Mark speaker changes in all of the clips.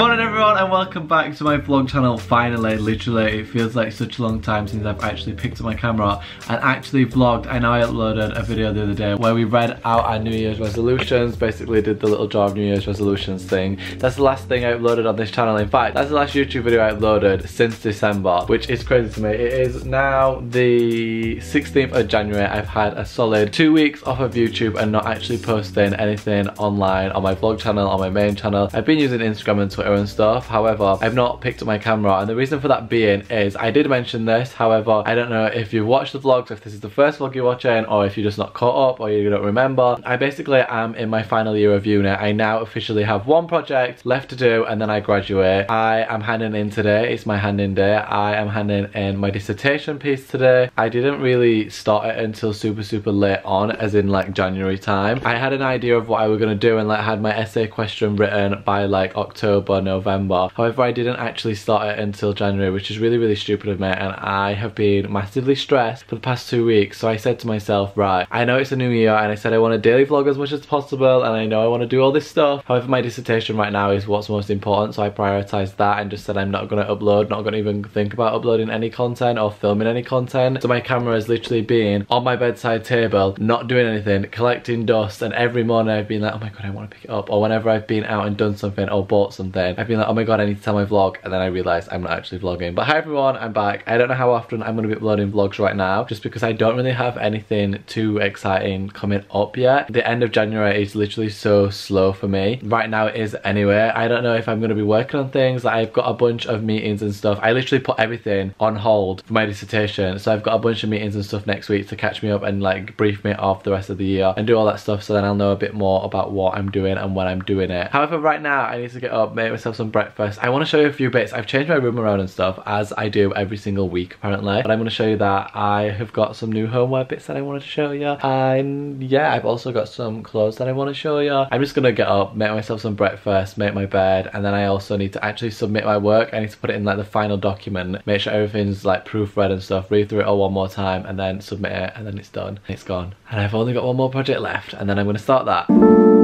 Speaker 1: morning everyone and welcome back to my vlog channel. Finally literally it feels like such a long time since I've actually picked up my camera and actually vlogged I know I uploaded a video the other day where we read out our New Year's resolutions basically did the little jar of New Year's resolutions thing. That's the last thing I uploaded on this channel. In fact that's the last YouTube video I uploaded since December which is crazy to me. It is now the 16th of January. I've had a solid two weeks off of YouTube and not actually posting anything online on my vlog channel on my main channel. I've been using Instagram and Twitter and stuff. However, I've not picked up my camera and the reason for that being is I did mention this. However, I don't know if you've watched the vlogs, if this is the first vlog you're watching or if you're just not caught up or you don't remember. I basically am in my final year of uni. I now officially have one project left to do and then I graduate. I am handing in today. It's my handing in day. I am handing in my dissertation piece today. I didn't really start it until super, super late on, as in like January time. I had an idea of what I was going to do and like had my essay question written by like October, November. However, I didn't actually start it until January, which is really, really stupid of me. And I have been massively stressed for the past two weeks. So I said to myself, right, I know it's a new year and I said I want to daily vlog as much as possible and I know I want to do all this stuff. However, my dissertation right now is what's most important. So I prioritized that and just said I'm not going to upload, not going to even think about uploading any content or filming any content. So my camera has literally been on my bedside table, not doing anything, collecting dust. And every morning I've been like, oh my God, I want to pick it up. Or whenever I've been out and done something or bought something, I've been like, oh my god, I need to tell my vlog, and then I realised I'm not actually vlogging. But hi everyone, I'm back. I don't know how often I'm going to be uploading vlogs right now, just because I don't really have anything too exciting coming up yet. The end of January is literally so slow for me. Right now it is anyway. I don't know if I'm going to be working on things. I've got a bunch of meetings and stuff. I literally put everything on hold for my dissertation. So I've got a bunch of meetings and stuff next week to catch me up and like brief me off the rest of the year and do all that stuff so then I'll know a bit more about what I'm doing and when I'm doing it. However, right now I need to get up, make myself some breakfast. I want to show you a few bits. I've changed my room around and stuff as I do every single week apparently. But I'm going to show you that I have got some new homeware bits that I wanted to show you. And yeah, I've also got some clothes that I want to show you. I'm just going to get up, make myself some breakfast, make my bed. And then I also need to actually submit my work. I need to put it in like the final document, make sure everything's like proofread and stuff, read through it all one more time and then submit it and then it's done. It's gone. And I've only got one more project left and then I'm going to start that.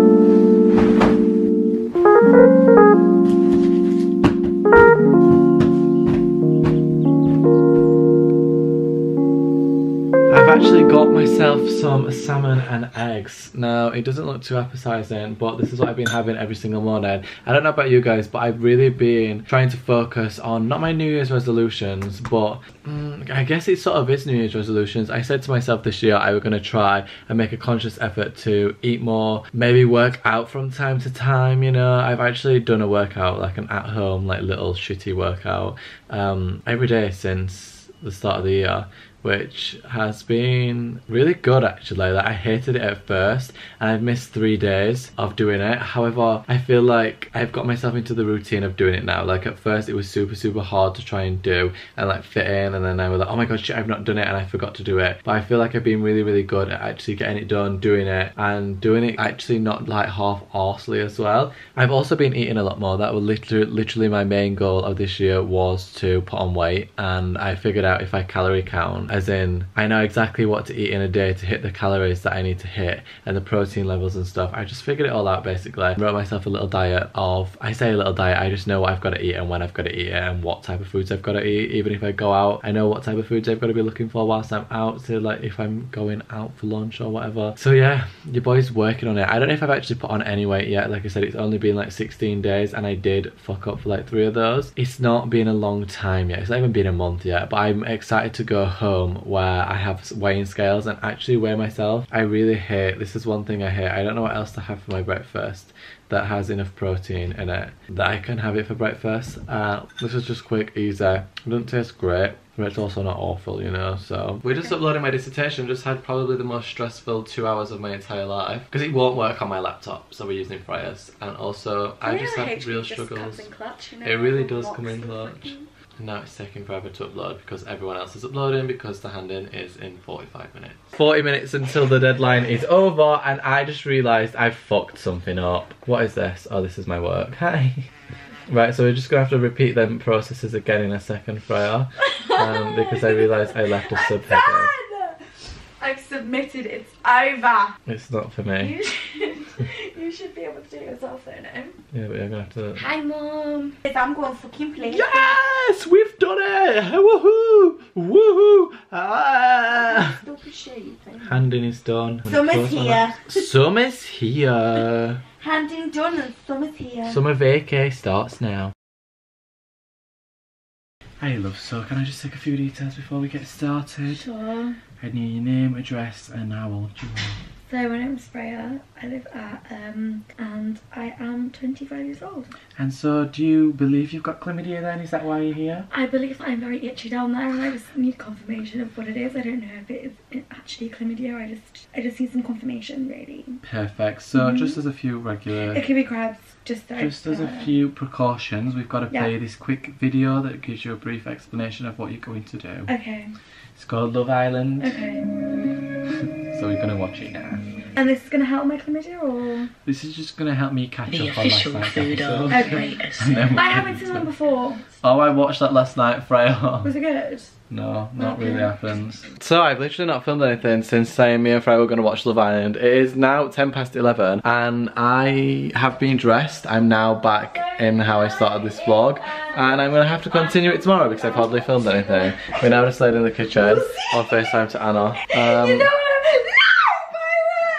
Speaker 1: Myself some salmon and eggs. Now, it doesn't look too appetizing, but this is what I've been having every single morning. I don't know about you guys, but I've really been trying to focus on not my New Year's resolutions, but mm, I guess it sort of is New Year's resolutions. I said to myself this year I was going to try and make a conscious effort to eat more, maybe work out from time to time, you know. I've actually done a workout, like an at-home, like little shitty workout, um, every day since the start of the year which has been really good actually. Like I hated it at first and I've missed three days of doing it. However, I feel like I've got myself into the routine of doing it now. Like at first it was super, super hard to try and do and like fit in and then I was like, oh my god, shit, I've not done it and I forgot to do it. But I feel like I've been really, really good at actually getting it done, doing it and doing it actually not like half arsely as well. I've also been eating a lot more. That was literally, literally my main goal of this year was to put on weight and I figured out if I calorie count as in I know exactly what to eat in a day to hit the calories that I need to hit and the protein levels and stuff. I just figured it all out basically. I wrote myself a little diet of, I say a little diet, I just know what I've got to eat and when I've got to eat it and what type of foods I've got to eat. Even if I go out, I know what type of foods I've got to be looking for whilst I'm out So like if I'm going out for lunch or whatever. So yeah, your boy's working on it. I don't know if I've actually put on any weight yet. Like I said, it's only been like 16 days and I did fuck up for like three of those. It's not been a long time yet. It's not even been a month yet, but I'm excited to go home where where I have weighing scales and actually weigh myself. I really hate, this is one thing I hate, I don't know what else to have for my breakfast that has enough protein in it that I can have it for breakfast. Uh, this is just quick, easy. It doesn't taste great, but it's also not awful, you know, so. We're just uploading my dissertation, just had probably the most stressful two hours of my entire life. Because it won't work on my laptop, so we're using Freya's. And also, I, I just had real struggles. Clutch, you know, it really does come in clutch. Now it's taking forever to upload because everyone else is uploading because the hand-in is in 45 minutes. 40 minutes until the deadline is over and I just realised I fucked something up. What is this? Oh, this is my work. Hi. Right, so we're just going to have to repeat them processes again in a second, Freya. Um, because I realised I left a subheader.
Speaker 2: I've submitted, it's over.
Speaker 1: It's not for me.
Speaker 2: You you should be able to do it yourself though, no?
Speaker 1: Yeah, but you're gonna have to.
Speaker 2: Hi, mum. I'm going fucking play.
Speaker 1: Yes, we've done it! Woohoo! Woohoo! Ah!
Speaker 2: Stop shaving.
Speaker 1: Handing is done.
Speaker 2: Summer's here.
Speaker 1: Summer's here.
Speaker 2: Handing done and summer's here.
Speaker 1: Summer vacay starts now. Hey love, so can I just take a few details before we get started?
Speaker 2: Sure.
Speaker 1: I need your name, address, and how old you are.
Speaker 2: So my name's Freya. I live at um and I am 25 years old.
Speaker 1: And so, do you believe you've got chlamydia then? Is that why you're here?
Speaker 2: I believe I'm very itchy down there and I just need confirmation of what it is. I don't know if it is actually chlamydia. I just I just need some confirmation really.
Speaker 1: Perfect. So,
Speaker 2: Mhm.
Speaker 1: just as a few regular
Speaker 2: It could be crabs. Just so
Speaker 1: Just as a
Speaker 2: uh,
Speaker 1: few precautions, we've got to
Speaker 2: Yeah.
Speaker 1: play this quick video that gives you a brief explanation of what you're going to do.
Speaker 2: Okay.
Speaker 1: It's called Love Island,
Speaker 2: Okay.
Speaker 1: So we're going to watch it now.
Speaker 2: And this is gonna help my chlamydia or?
Speaker 1: This is just going to help me catch
Speaker 3: The
Speaker 1: up on last
Speaker 3: official
Speaker 1: night's
Speaker 3: food
Speaker 1: episode.
Speaker 2: Okay.
Speaker 3: greatest.
Speaker 1: And then we'll
Speaker 2: I haven't seen
Speaker 1: it.
Speaker 2: them before.
Speaker 1: Oh, I watched that last night, Freya.
Speaker 2: Was it good?
Speaker 1: No, not
Speaker 2: Okay.
Speaker 1: really happens. So I've literally not filmed anything since saying me and Freya were going to watch Love Island. It is now 10 past 11 and I have been dressed. I'm now back in how I started this vlog and I'm going to have to continue it tomorrow because I've hardly filmed anything. We're now just laid in the kitchen on FaceTime to Anna. Um,
Speaker 2: you know what I'm-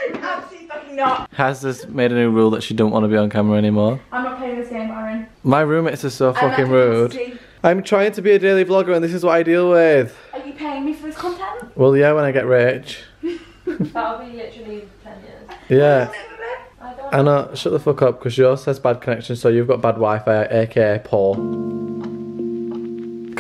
Speaker 2: No, Byron! Absolutely fucking not.
Speaker 1: Has just made a new rule that she don't want to be on camera anymore.
Speaker 2: I'm not playing this game, Aaron.
Speaker 1: My roommates are so
Speaker 2: I'm
Speaker 1: fucking rude.
Speaker 2: capacity.
Speaker 1: I'm trying to be a daily vlogger and this is what I deal with.
Speaker 2: Are you paying me for this content?
Speaker 1: Well, yeah, when I get rich.
Speaker 4: That'll be literally 10 years.
Speaker 1: Yeah.
Speaker 4: I don't
Speaker 1: Anna, shut the fuck up because yours says bad connection, so you've got bad Wi Fi, aka poor. Good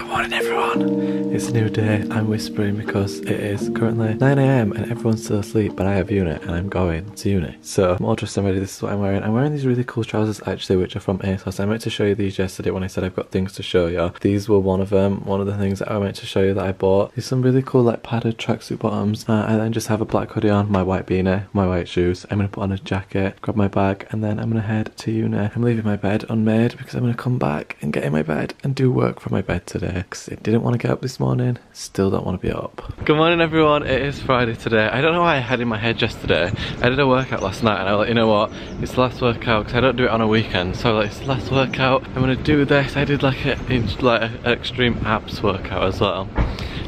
Speaker 1: morning, everyone. It's a new day. I'm whispering because it is currently 9am and everyone's still asleep, but I have unit and I'm going to uni. So I'm all dressed and ready. This is what I'm wearing. I'm wearing these really cool trousers actually, which are from ASOS. I meant to show you these yesterday when I said I've got things to show you. These were one of them, one of the things that I meant to show you that I bought. These some really cool like padded tracksuit bottoms. Uh, I then just have a black hoodie on, my white beanie, my white shoes. I'm gonna put on a jacket, grab my bag, and then I'm gonna head to uni. I'm leaving my bed unmade because I'm gonna come back and get in my bed and do work from my bed today. Because I didn't want to get up this morning, still don't want to be up. Good morning, everyone. It is Friday today. I don't know why I had in my head yesterday. I did a workout last night, and I was like, you know what? It's the last workout because I don't do it on a weekend. So like, it's the last workout. I'm gonna do this. I did like a like an extreme abs workout as well.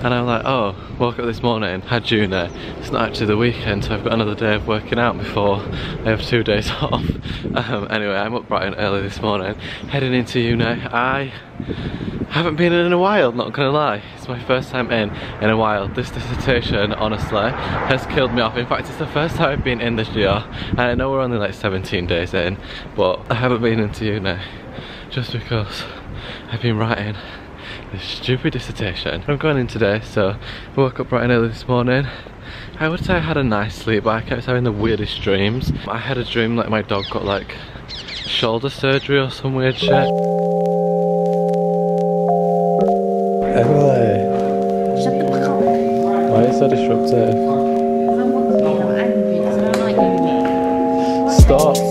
Speaker 1: And I'm like, oh, woke up this morning, had uni. It's not actually the weekend, so I've got another day of working out before I have two days off. Um, anyway, I'm up bright and early this morning, heading into uni. I haven't been in a while, not gonna lie. It's my first time in in a while. This dissertation, honestly, has killed me off. In fact, it's the first time I've been in this year. And I know we're only like 17 days in, but I haven't been into uni just because I've been writing this stupid dissertation. I'm going in today, so I woke up bright and early this morning. I would say I had a nice sleep, but I kept having the weirdest dreams. I had a dream like my dog got like shoulder surgery or some weird shit. Emily,
Speaker 3: Shut the fuck up.
Speaker 1: why are you so disruptive?
Speaker 3: I'm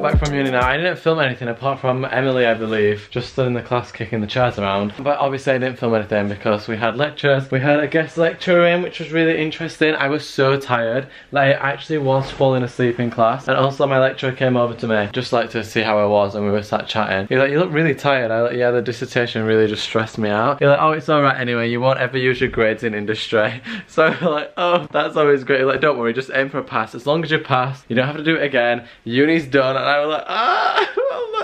Speaker 1: got back from uni now. I didn't film anything apart from Emily, I believe, just stood in the class kicking the chairs around. But obviously I didn't film anything because we had lectures. We had a guest lecturer in, which was really interesting. I was so tired. Like, I actually was falling asleep in class. And also my lecturer came over to me, just like to see how I was, and we were sat chatting. He's like, you look really tired. I like, yeah, the dissertation really just stressed me out. He's like, oh, it's alright anyway. You won't ever use your grades in industry. So I'm like, oh, that's always great. He's like, don't worry, just aim for a pass. As long as you pass, you don't have to do it again. Uni's done. And I was like, ah,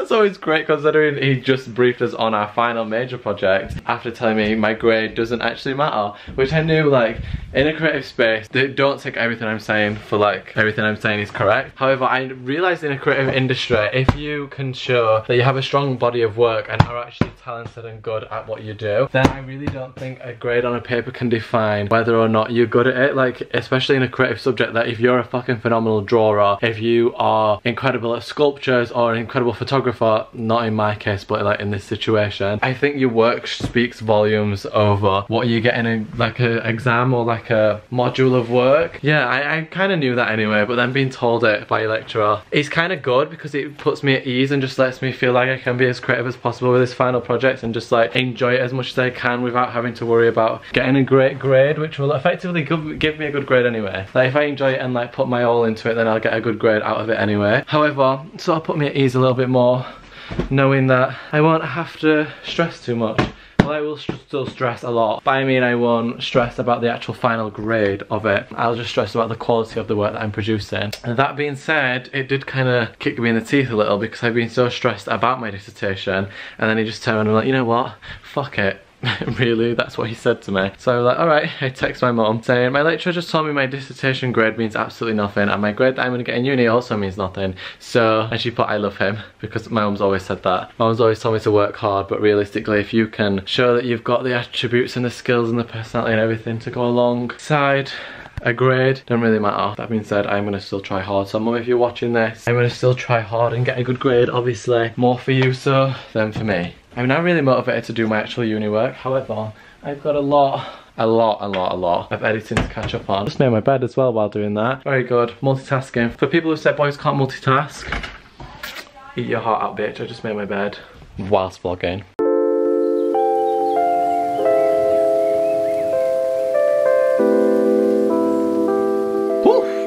Speaker 1: that's always great considering he just briefed us on our final major project after telling me my grade doesn't actually matter. Which I knew, like, in a creative space, they don't take everything I'm saying for like, everything I'm saying is correct. However, I realized in a creative industry, if you can show that you have a strong body of work and are actually talented and good at what you do, then I really don't think a grade on a paper can define whether or not you're good at it. Like, especially in a creative subject, that if you're a fucking phenomenal drawer, if you are incredible at sculptures or incredible photographer, not in my case, but like in this situation, I think your work speaks volumes over what you get in a like a exam or like a module of work. Yeah, I, I kind of knew that anyway, but then being told it by your lecturer, it's kind of good because it puts me at ease and just lets me feel like I can be as creative as possible with this final project and just like enjoy it as much as I can without having to worry about getting a great grade, which will effectively give, give me a good grade anyway. Like if I enjoy it and like put my all into it, then I'll get a good grade out of it anyway. However, sort of put me at ease a little bit more knowing that I won't have to stress too much. Well, I will still stress a lot, but I mean I won't stress about the actual final grade of it. I'll just stress about the quality of the work that I'm producing. And that being said, it did kind of kick me in the teeth a little because I've been so stressed about my dissertation and then he just turned and like, you know what, fuck it. really, that's what he said to me. So I was like, alright, I text my mom saying, my lecturer just told me my dissertation grade means absolutely nothing and my grade that I'm gonna get in uni also means nothing. So, and she put I love him because my mom's always said that. My mom's always told me to work hard, but realistically, if you can show that you've got the attributes and the skills and the personality and everything to go alongside a grade don't really matter that being said i'm gonna still try hard so mum if you're watching this i'm gonna still try hard and get a good grade obviously more for you so than for me i'm now really motivated to do my actual uni work however i've got a lot a lot, a lot, a lot of editing to catch up on. Just made my bed as well while doing that. Very good. Multitasking. For people who said boys can't multitask, eat your heart out, bitch. I just made my bed whilst vlogging.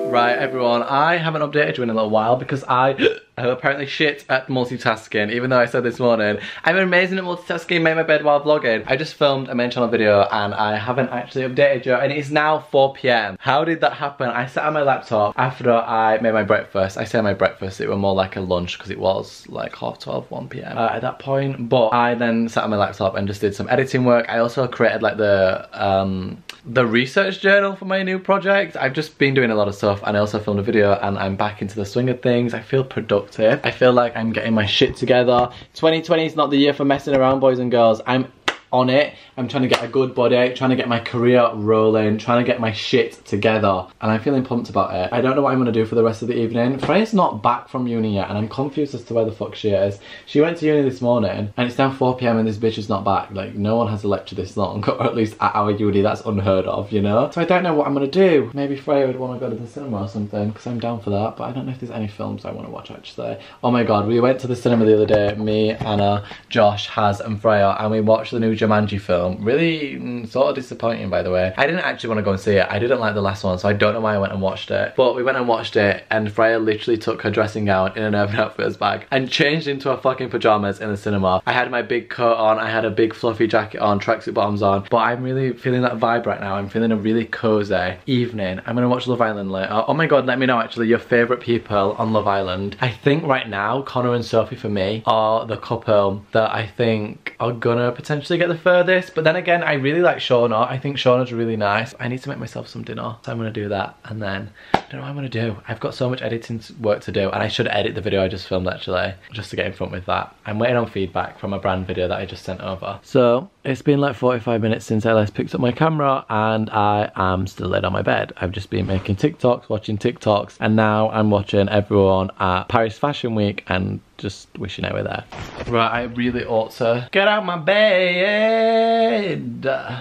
Speaker 1: Right, everyone, I haven't updated you in a little while because I am apparently shit at multitasking, even though I said this morning. I'm amazing at multitasking, made my bed while vlogging. I just filmed a main channel video and I haven't actually updated you and it is now 4pm. How did that happen? I sat on my laptop after I made my breakfast. I say my breakfast, it was more like a lunch because it was like half 12, 1pm uh, at that point. But I then sat on my laptop and just did some editing work. I also created like the um, the research journal for my new project. I've just been doing a lot of stuff and I also filmed a video and I'm back into the swing of things. I feel productive. I feel like I'm getting my shit together. 2020 is not the year for messing around boys and girls. I'm on it. I'm trying to get a good body, trying to get my career rolling, trying to get my shit together. And I'm feeling pumped about it. I don't know what I'm gonna do for the rest of the evening. Freya's not back from uni yet and I'm confused as to where the fuck she is. She went to uni this morning and it's now 4pm and this bitch is not back. Like no one has a lecture this long, or at least at our uni, that's unheard of, you know? So I don't know what I'm gonna do. Maybe Freya would wanna go to the cinema or something because I'm down for that, but I don't know if there's any films I wanna watch actually. Oh my god, we went to the cinema the other day, me, Anna, Josh, Haz and Freya and we watched the new Jumanji film Really mm, sort of disappointing by the way. I didn't actually want to go and see it. I didn't like the last one so I don't know why I went and watched it. But we went and watched it and Freya literally took her dressing gown in an Urban Outfitters bag and changed into her fucking pyjamas in the cinema. I had my big coat on, I had a big fluffy jacket on, tracksuit bottoms on. But I'm really feeling that vibe right now. I'm feeling a really cozy evening. I'm gonna watch Love Island later. Oh my god, let me know actually your favourite people on Love Island. I think right now Connor and Sophie for me are the couple that I think are gonna potentially get the furthest. But then again, I really like Shaughna. I think Shaughna's really nice. I need to make myself some dinner. So I'm gonna do that. And then, don't know what I'm gonna do. I've got so much editing work to do. And I should edit the video I just filmed actually. Just to get in front with that. I'm waiting on feedback from a brand video that I just sent over. So, it's been like 45 minutes since I last picked up my camera. And I am still laid on my bed. I've just been making TikToks, watching TikToks. And now I'm watching everyone at Paris Fashion Week and just wishing I were there. Right, I really ought to get out my bed,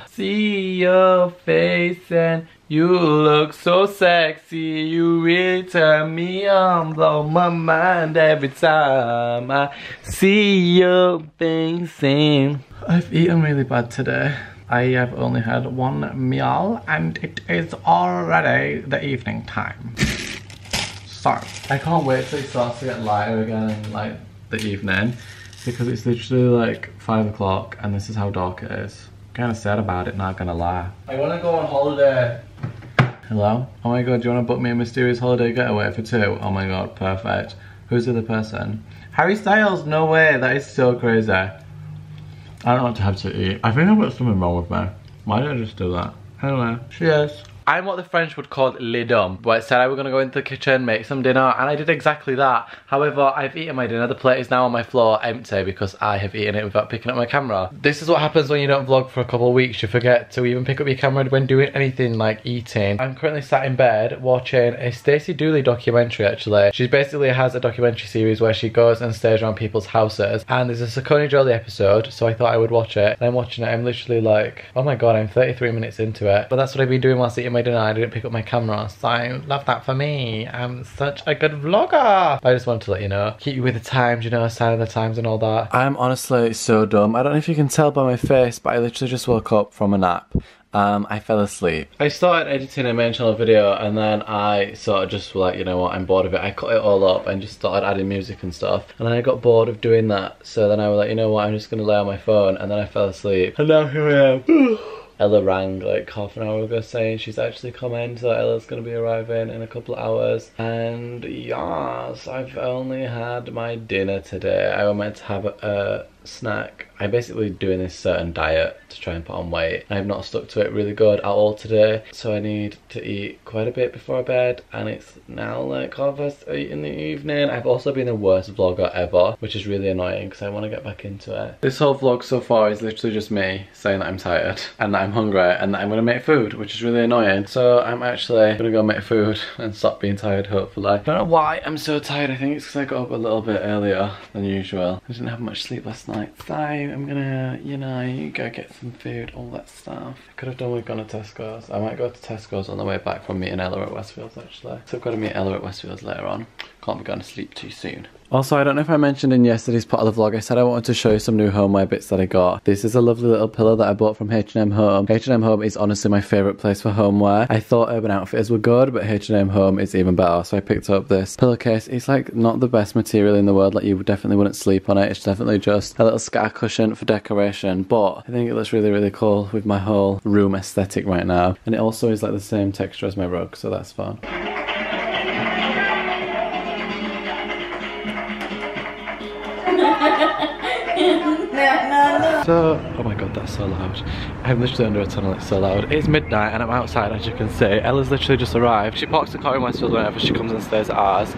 Speaker 1: see your face and you look so sexy, you really turn me on, blow my mind every time I see your face. I've eaten really bad today. I have only had one meal and it is already the evening time. So, I can't wait till it starts to get lighter again in like the evening because it's literally like five o'clock and this is how dark it is. Kind of sad about it, not gonna lie. I wanna go on holiday. Hello? Oh my god, do you wanna book me a mysterious holiday getaway for two? Oh my god, perfect. Who's the other person? Harry Styles, no way, that is so crazy. I don't know what to have to eat. I think I've got something wrong with me. Why did I just do that? Anyway, cheers. I'm what the French would call les dames, but I said I was gonna go into the kitchen, make some dinner, and I did exactly that. However, I've eaten my dinner. The plate is now on my floor empty because I have eaten it without picking up my camera. This is what happens when you don't vlog for a couple of weeks. You forget to even pick up your camera when doing anything like eating. I'm currently sat in bed watching a Stacey Dooley documentary actually. She basically has a documentary series where she goes and stays around people's houses and there's a Saucony Jolly episode so I thought I would watch it. And I'm watching it, I'm literally like, oh my god, I'm 33 minutes into it. But that's what I've been doing whilst eating my dinner. I didn't pick up my camera so I love that for me. I'm such a good vlogger. I just wanted to let you know. Keep you with the times, you know, sign of the times and all that. I'm honestly so dumb. I don't know if you can tell by my face but I literally just woke up from a nap. Um, I fell asleep. I started editing a main channel video and then I sort of just like, you know what, I'm bored of it. I cut it all up and just started adding music and stuff. And then I got bored of doing that. So then I was like, you know what, I'm just gonna lay on my phone and then I fell asleep. And now here I am. Ella rang like half an hour ago saying she's actually coming, so Ella's gonna be arriving in a couple of hours. And yes, I've only had my dinner today. I was meant to have a snack. I'm basically doing this certain diet to try and put on weight. I have not stuck to it really good at all today, so I need to eat quite a bit before bed, and it's now like half past eight in the evening. I've also been the worst vlogger ever, which is really annoying because I want to get back into it. This whole vlog so far is literally just me saying that I'm tired and that I'm hungry and that I'm gonna make food, which is really annoying. So I'm actually gonna go make food and stop being tired, hopefully. I don't know why I'm so tired. I think it's because I got up a little bit earlier than usual. I didn't have much sleep last night. So I'm gonna, you know, go get some food, all that stuff. I could have done with going to Tesco's. I might go to Tesco's on the way back from meeting Ella at Westfields actually. So I've got to meet Ella at Westfields later on. Can't be going to sleep too soon. Also, I don't know if I mentioned in yesterday's part of the vlog, I said I wanted to show you some new homeware bits that I got. This is a lovely little pillow that I bought from H&M Home. H&M Home is honestly my favourite place for homeware. I thought Urban Outfitters were good, but H&M Home is even better. So I picked up this pillowcase. It's like not the best material in the world. Like you definitely wouldn't sleep on it. It's definitely just a little scatter cushion for decoration. But I think it looks really, really cool with my whole room aesthetic right now. And it also is like the same texture as my rug, so that's fun. So, oh my god, that's so loud. I'm literally under a tunnel, it's so loud. It's midnight and I'm outside, as you can see. Ella's literally just arrived. She parks the car in Westfield whenever she comes and stays at ours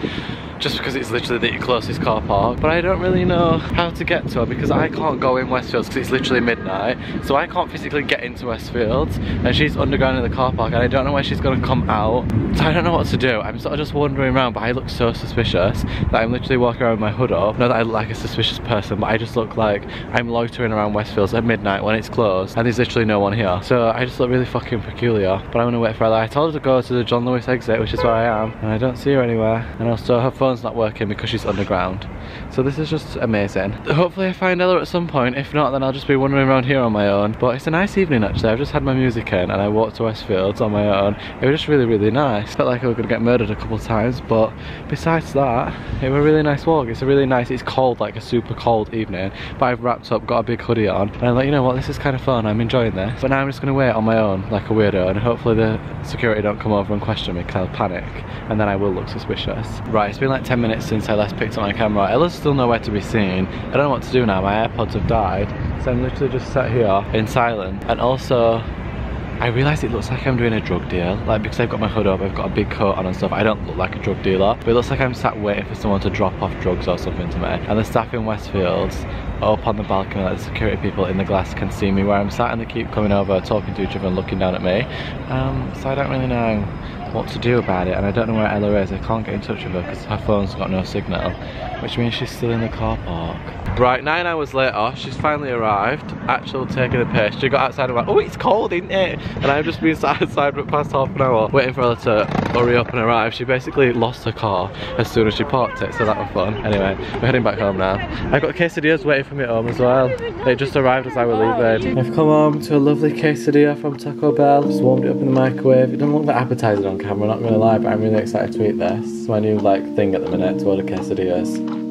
Speaker 1: just because it's literally the closest car park. But I don't really know how to get to her because I can't go in Westfields because it's literally midnight. So I can't physically get into Westfields and she's underground in the car park and I don't know when she's gonna come out. So I don't know what to do. I'm sort of just wandering around but I look so suspicious that I'm literally walking around with my hood up. Not that I look like a suspicious person but I just look like I'm loitering around Westfields at midnight when it's closed and there's literally no one here. So I just look really fucking peculiar. But I'm gonna wait for her I told her to go to the John Lewis exit which is where I am and I don't see her anywhere. And also her phone's not working because she's underground. So this is just amazing. Hopefully I find Ella at some point. If not, then I'll just be wandering around here on my own. But it's a nice evening actually. I've just had my music in and I walked to Westfields on my own. It was just really, really nice. Felt like I was gonna get murdered a couple of times, but besides that, it was a really nice walk. It's a really nice, it's cold, like a super cold evening. But I've wrapped up, got a big hoodie on. And I'm like, you know what, this is kind of fun. I'm enjoying this. But now I'm just gonna wait on my own, like a weirdo. And hopefully the security don't come over and question me because I'll panic. And then I will look suspicious. Right, it's been like 10 minutes since I last picked up my camera. Ella's still nowhere to be seen. I don't know what to do now, my AirPods have died. So I'm literally just sat here in silence. And also, I realise it looks like I'm doing a drug deal. Like because I've got my hood up, I've got a big coat on and stuff, I don't look like a drug dealer. But it looks like I'm sat waiting for someone to drop off drugs or something to me. And the staff in Westfields up on the balcony, like the security people in the glass can see me where I'm sat and they keep coming over, talking to each other and looking down at me. Um, so I don't really know what to do about it and I don't know where Ella is. I can't get in touch with her because her phone's got no signal, which means she's still in the car park. Right, nine hours later, she's finally arrived. Actual taking a piss. She got outside and went, oh, it's cold, isn't it? And I've just been sat outside for past half an hour waiting for her to hurry up and arrive. She basically lost her car as soon as she parked it, so that was fun. Anyway, we're heading back home now. I've got quesadillas waiting for me at home as well. They just arrived as I was leaving. I've come home to a lovely quesadilla from Taco Bell. Just warmed it up in the microwave. It doesn't look that appetizing on camera, not gonna lie, but I'm really excited to eat this. It's my new like thing at the minute to order quesadillas.